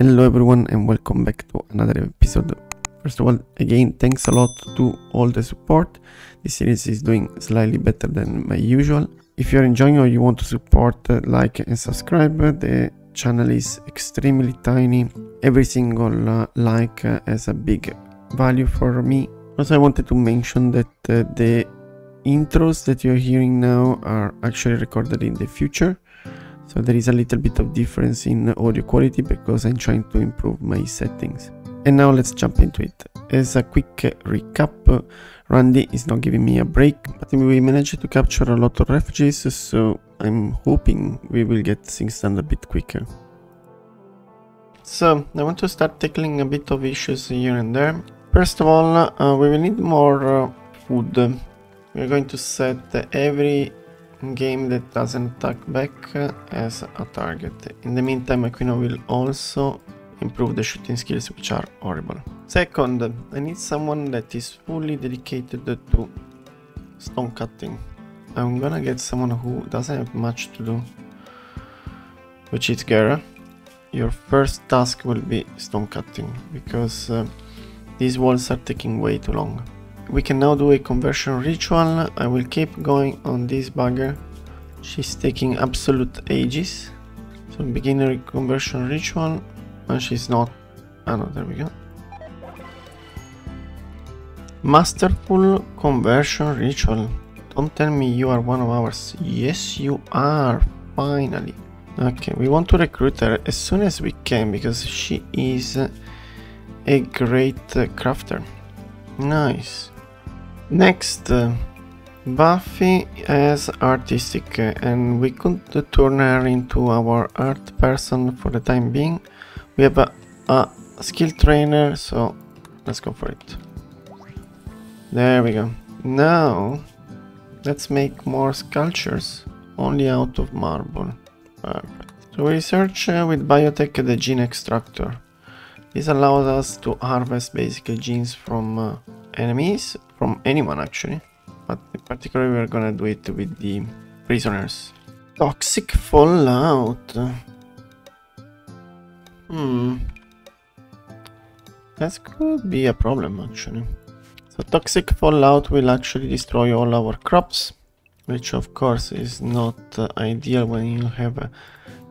Hello everyone and welcome back to another episode. First of all, again, thanks a lot to all the support. This series is doing slightly better than my usual. If you're enjoying or you want to support, uh, like and subscribe. The channel is extremely tiny. Every single uh, like uh, has a big value for me. Also, I wanted to mention that uh, the intros that you're hearing now are actually recorded in the future so there is a little bit of difference in audio quality because I'm trying to improve my settings. And now let's jump into it. As a quick recap, Randy is not giving me a break, but we managed to capture a lot of refugees, so I'm hoping we will get things done a bit quicker. So, I want to start tackling a bit of issues here and there. First of all, uh, we will need more uh, food. We're going to set every game that doesn't attack back as a target. In the meantime, Aquino will also improve the shooting skills which are horrible. Second, I need someone that is fully dedicated to stone cutting. I'm gonna get someone who doesn't have much to do, which is Gera. Your first task will be stone cutting because uh, these walls are taking way too long we can now do a conversion ritual. I will keep going on this bugger. She's taking absolute ages. So beginner conversion ritual. And she's not. Ah no, there we go. Masterful conversion ritual. Don't tell me you are one of ours. Yes, you are. Finally. Okay, we want to recruit her as soon as we can because she is a great crafter. Nice. Next, uh, Buffy is artistic and we could turn her into our art person for the time being. We have a, a skill trainer, so let's go for it. There we go. Now, let's make more sculptures, only out of marble. Perfect. So we research uh, with biotech the gene extractor. This allows us to harvest basically genes from uh, enemies from anyone actually. But in particular we're gonna do it with the prisoners. Toxic fallout. Hmm. That could be a problem actually. So toxic fallout will actually destroy all our crops which of course is not uh, ideal when you have a,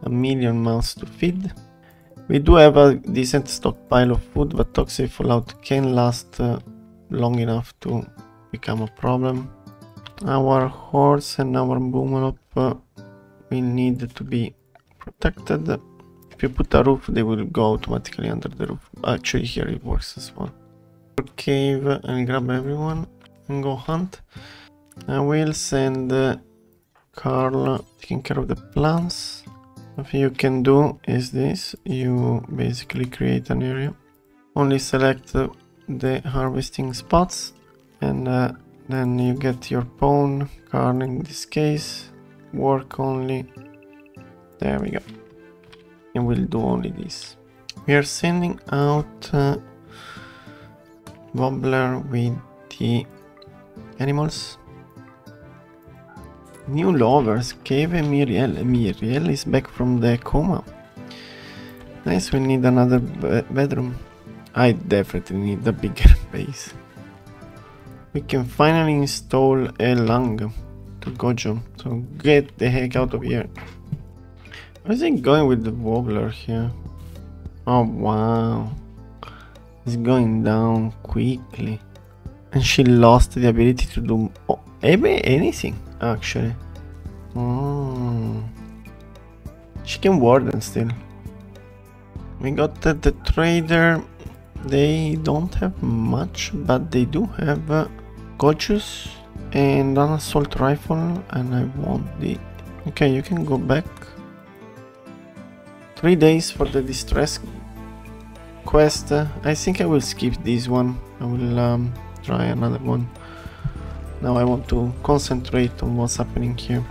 a million mouths to feed. We do have a decent stockpile of food but toxic fallout can last uh, long enough to become a problem. Our horse and our boom uh, will need to be protected. If you put a roof, they will go automatically under the roof. Actually, here it works as well. Cave and grab everyone and go hunt. I will send uh, Carl taking care of the plants. What you can do is this. You basically create an area. Only select uh, the harvesting spots and uh, then you get your pawn card in this case. Work only. There we go. And we'll do only this. We are sending out uh, wobbler with the animals. New lovers cave miriel. Miriel is back from the coma. Nice we need another bedroom I definitely need a bigger base. We can finally install a lung to Gojo. So get the heck out of here. Where's it going with the wobbler here? Oh wow. It's going down quickly. And she lost the ability to do oh, anything actually. Oh. She can warden still. We got the, the trader they don't have much, but they do have uh, Gorgeous and an assault rifle, and I want the... Okay, you can go back. Three days for the distress quest. I think I will skip this one. I will um, try another one. Now I want to concentrate on what's happening here.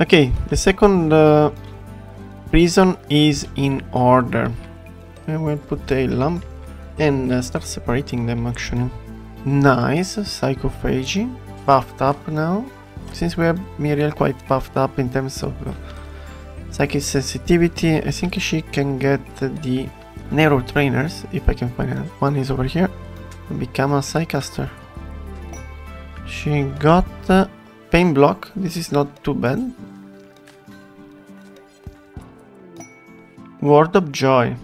Okay, the second uh, prison is in order. I will put a lamp and uh, start separating them actually. Nice, Psychophagy, buffed up now. Since we have Muriel quite buffed up in terms of uh, psychic sensitivity, I think she can get the Nero trainers, if I can find it. One is over here. Become a Psycaster. She got uh, Pain Block. This is not too bad. Word of Joy.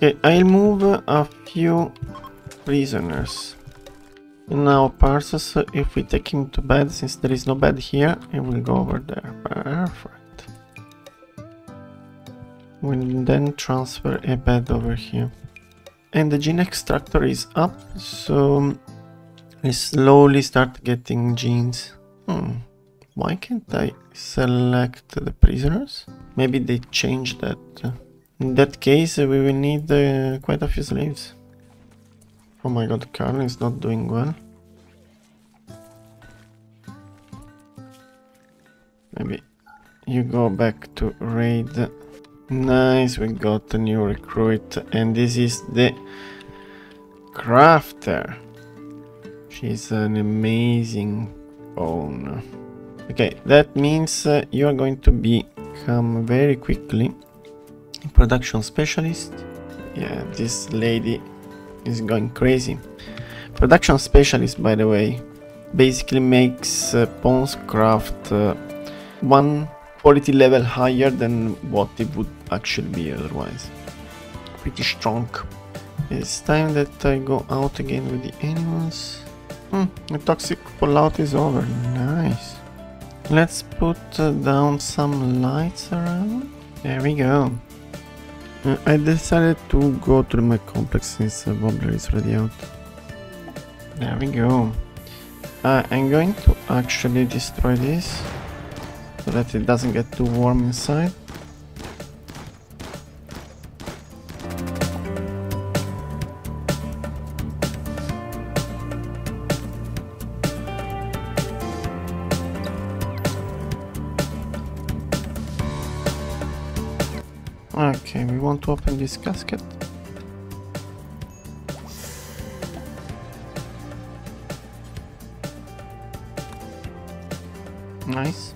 Okay, I'll move a few prisoners. Now Parsus, if we take him to bed, since there is no bed here, he will go over there. Perfect. We'll then transfer a bed over here. And the gene extractor is up, so I slowly start getting genes. Hmm. Why can't I select the prisoners? Maybe they changed that. In that case, we will need uh, quite a few slaves. Oh my god, Karl is not doing well. Maybe you go back to raid. Nice, we got a new recruit, and this is the crafter. She's an amazing bone. Okay, that means uh, you are going to become very quickly production specialist. Yeah, this lady is going crazy. Production specialist, by the way, basically makes uh, craft uh, one quality level higher than what it would actually be otherwise. Pretty strong. It's time that I go out again with the animals. Hmm, the toxic fallout is over. Nice. Let's put uh, down some lights around. There we go. Uh, I decided to go to my complex since the wobbler is already out. There we go. Uh, I'm going to actually destroy this so that it doesn't get too warm inside. Okay, we want to open this casket. Nice.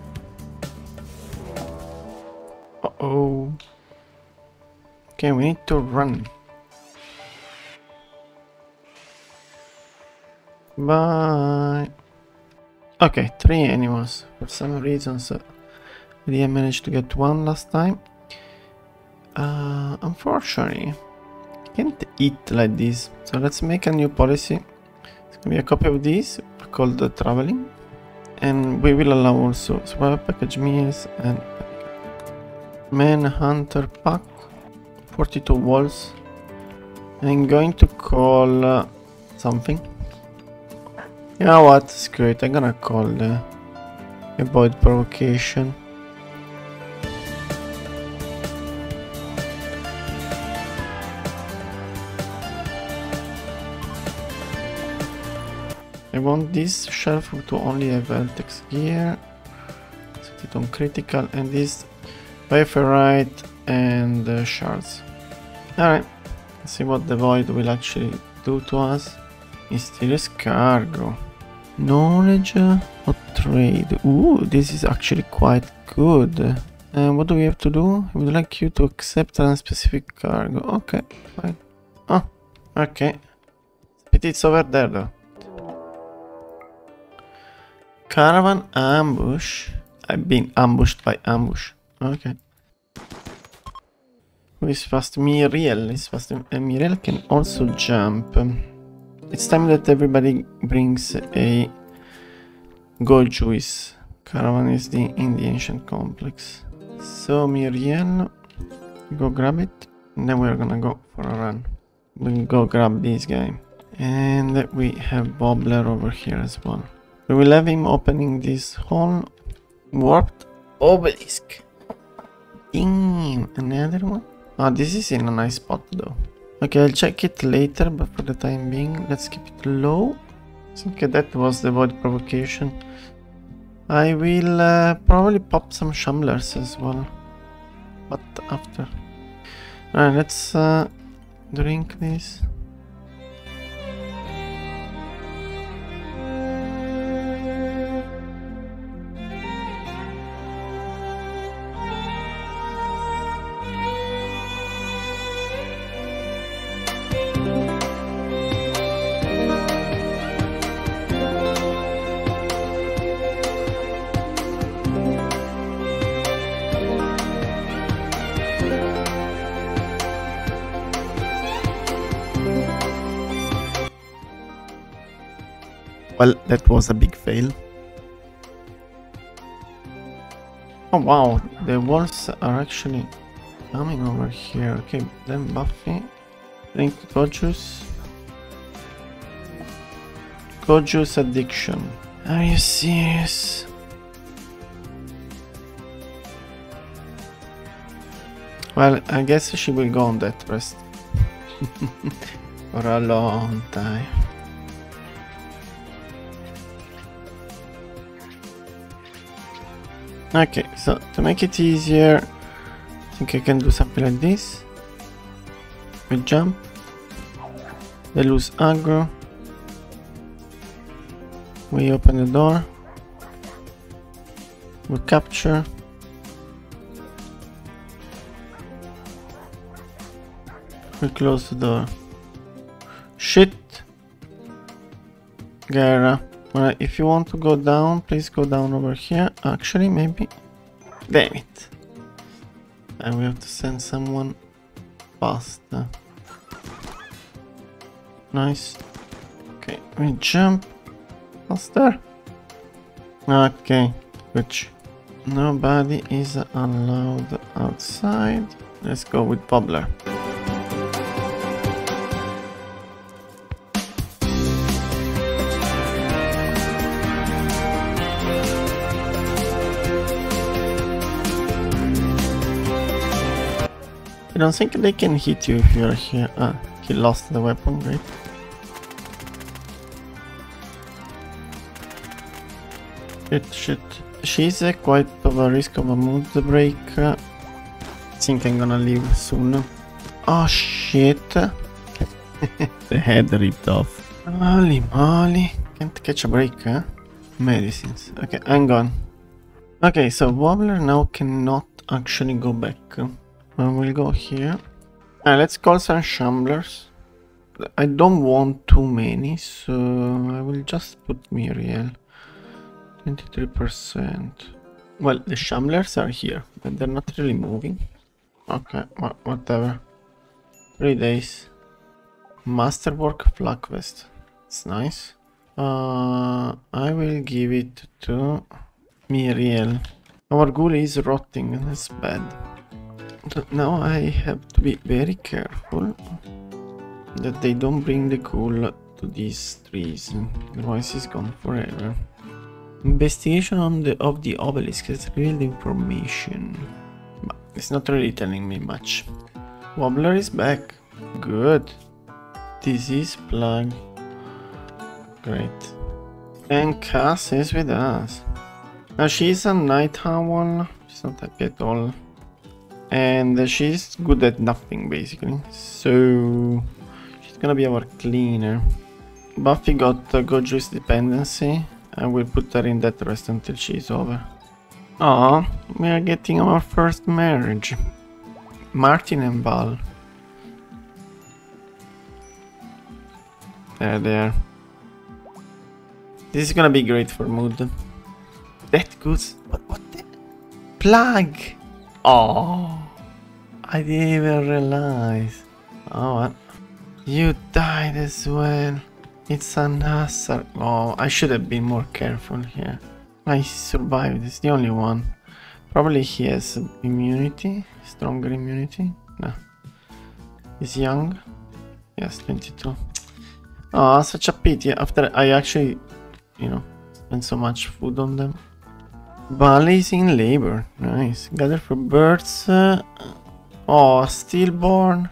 Uh-oh. Okay, we need to run. Bye. Okay, three animals. For some reasons, uh, we didn't manage to get one last time. Uh, unfortunately, can't eat like this. So let's make a new policy. It's gonna be a copy of this called the traveling. And we will allow also swap package meals and manhunter pack 42 walls. I'm going to call uh, something. You know what? Screw it. I'm gonna call the avoid provocation. I want this shelf to only have Vertex gear. Set it on critical and this Pyrite and uh, shards. Alright, let's see what the void will actually do to us. Mysterious cargo. Knowledge or trade. Ooh, this is actually quite good. And what do we have to do? I would like you to accept a specific cargo. Okay, fine. Oh, okay. It's over there though. Caravan ambush. I've been ambushed by ambush. Okay. Who is fast? Miriel is fast. And Miriel can also jump. It's time that everybody brings a go-juice. Caravan is the in the ancient complex. So Miriel, go grab it. And then we're gonna go for a run. We'll go grab this guy. And we have Bobbler over here as well. We will have him opening this whole warped obelisk. Damn, another one? Oh, this is in a nice spot though. Okay, I'll check it later, but for the time being, let's keep it low. Okay, that was the void provocation. I will uh, probably pop some Shamblers as well. But after. Alright, let's uh, drink this. Well, that was a big fail. Oh wow, the walls are actually coming over here. Okay, then Buffy. Link to go-juice. go-juice addiction. Are you serious? Well, I guess she will go on that rest. For a long time. Okay, so to make it easier, I think I can do something like this. We jump. They lose aggro. We open the door. We capture. We close the door. Shit! Gara. Alright, if you want to go down, please go down over here. Actually, maybe... Damn it. And we have to send someone faster. Nice. Okay, we jump faster. Okay, which nobody is allowed outside. Let's go with Bubbler. Don't think they can hit you if you're here. Ah, he lost the weapon, right? Shit, shit. She's uh, quite of a risk of a mood break. I think I'm gonna leave soon. Oh shit. the head ripped off. Holy moly. Can't catch a break, huh? Medicines. Okay, I'm gone. Okay, so Wobbler now cannot actually go back. I will go here. Uh, let's call some shamblers. I don't want too many, so I will just put Muriel. 23%. Well, the shamblers are here, but they're not really moving. Okay, wh whatever. Three days. Masterwork Flak Vest. It's nice. Uh, I will give it to Muriel. Our ghoul is rotting, and that's bad. Now I have to be very careful that they don't bring the ghoul to these trees, otherwise he's gone forever. Investigation on the of the obelisk has revealed information, but it's not really telling me much. Wobbler is back. Good. Disease plug. Great. And Cass is with us. Now she's a night owl. She's not happy at all. And she's good at nothing basically. So she's gonna be our cleaner. Buffy got uh, go-juice dependency. I will put her in that rest until she's over. Ah, we are getting our first marriage. Martin and Val. There they are. This is gonna be great for mood. That goose. What? What? The? Plug. Oh, I didn't even realize. Oh, what? You died as well. It's an hazard. Oh, I should have been more careful here. I survived. It's the only one. Probably he has immunity. Stronger immunity. No. He's young. Yes, 22. Oh, such a pity. After I actually, you know, spent so much food on them. Bali's in labor. Nice. Gather for birds. Uh, oh, stillborn.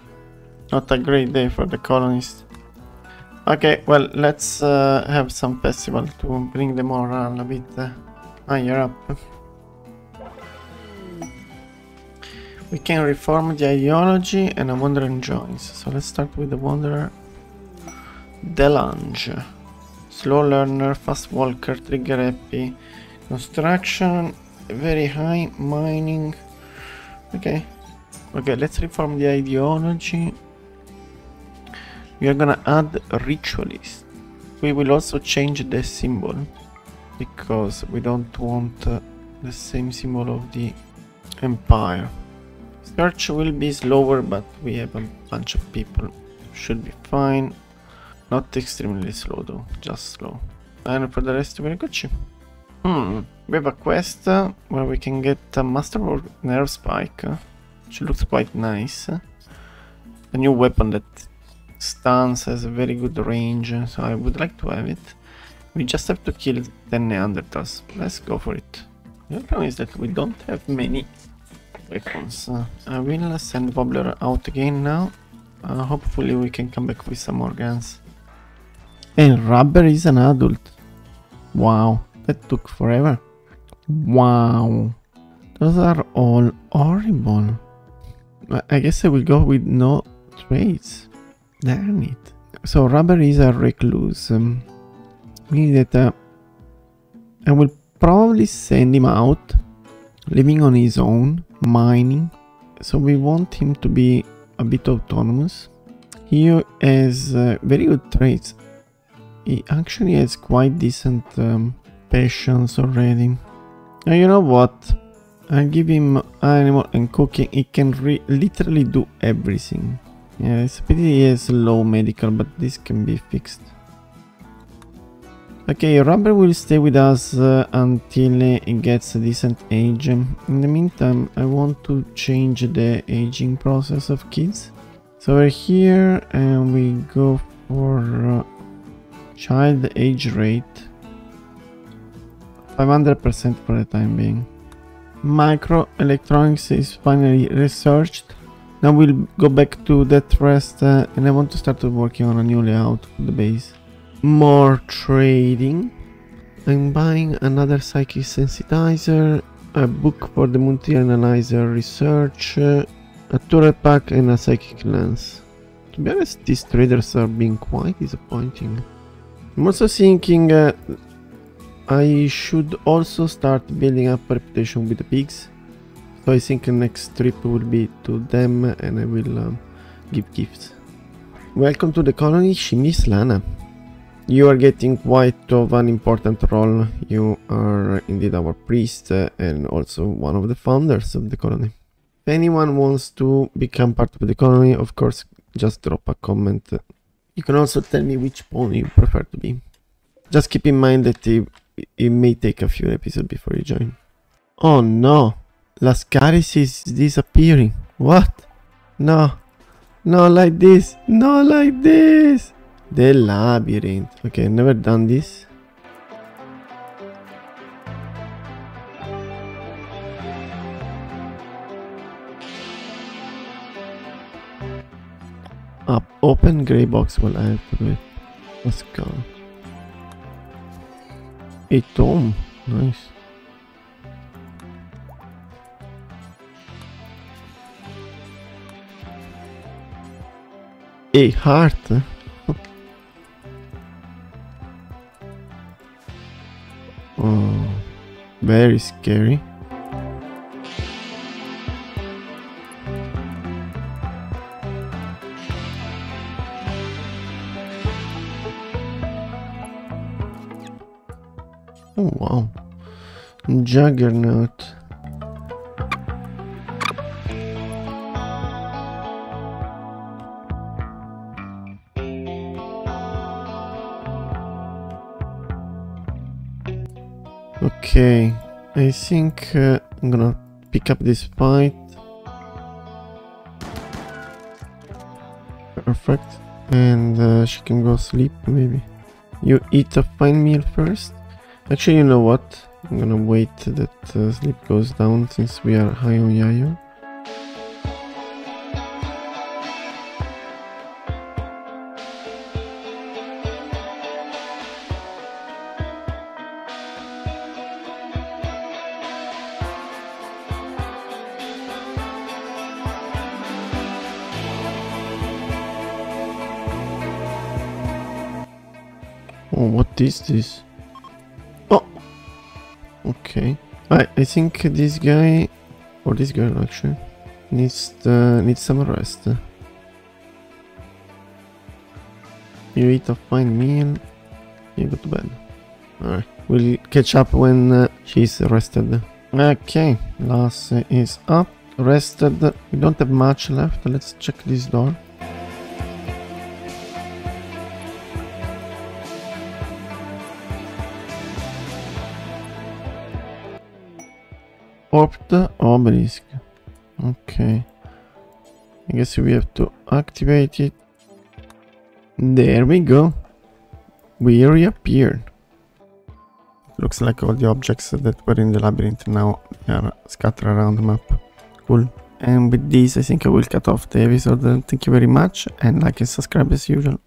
Not a great day for the colonists. Okay, well, let's uh, have some festival to bring the morale a bit uh, higher up. We can reform the ideology and a wanderer joins. So let's start with the wanderer. Delange. Slow learner, fast walker, trigger happy. Construction, very high. Mining. Okay. Okay, let's reform the ideology. We are gonna add ritualist. We will also change the symbol because we don't want uh, the same symbol of the empire. Search will be slower, but we have a bunch of people. Should be fine. Not extremely slow though, just slow. And for the rest, we're Gucci. Hmm, we have a quest where we can get a Masterwork Nerve Spike, which looks quite nice. A new weapon that stuns has a very good range, so I would like to have it. We just have to kill 10 Neanderthals. Let's go for it. The problem is that we don't have many weapons. Uh, I will send Wobbler out again now. Uh, hopefully we can come back with some more guns. And Rubber is an adult. Wow, that took forever. Wow, those are all horrible. I guess I will go with no traits. Darn it. So Rubber is a recluse. Um, meaning that uh, I will probably send him out, living on his own, mining. So we want him to be a bit autonomous. He has uh, very good traits. He actually has quite decent um, patience already. And you know what? I'll give him animal and cooking. He can literally do everything. Yeah, it's a pity he has low medical, but this can be fixed. Okay, Rubber will stay with us uh, until it gets a decent age. In the meantime, I want to change the aging process of kids. So we're here and we go for uh, child age rate. 500% for the time being. Microelectronics is finally researched. Now we'll go back to that rest uh, and I want to start working on a new layout for the base more trading. I'm buying another psychic sensitizer, a book for the multi analyzer research, uh, a turret pack and a psychic lens. To be honest, these traders are being quite disappointing. I'm also thinking uh, I should also start building up a reputation with the pigs. So I think the next trip will be to them and I will um, give gifts. Welcome to the colony ShammySlana. You are getting quite of an important role. You are indeed our priest and also one of the founders of the colony. If anyone wants to become part of the colony, of course, just drop a comment. You can also tell me which pony you prefer to be. Just keep in mind that it, may take a few episodes before you join. Oh no! Lascaris is disappearing. What? No. No like this. No like this. The labyrinth. Okay, never done this. Up, open gray box will I have to do. Let's go. A tomb. Nice. A heart. Eh? Oh, very scary. Oh wow. Juggernaut. Okay, I think uh, I'm gonna pick up this fight. Perfect. And uh, she can go sleep, maybe. You eat a fine meal first? Actually, you know what? I'm gonna wait that uh, sleep goes down since we are high on Yayo. Oh, what is this? Okay. I, I think this guy, or this girl actually, needs, needs some rest. You eat a fine meal, you go to bed. Alright, we'll catch up when uh, she's rested. Okay, Lasse is up, rested. We don't have much left, let's check this door. Warped obelisk. Okay. I guess we have to activate it. There we go. We reappeared. Looks like all the objects that were in the labyrinth now are scattered around the map. Cool. And with this, I think I will cut off the episode. Thank you very much, and like and subscribe as usual.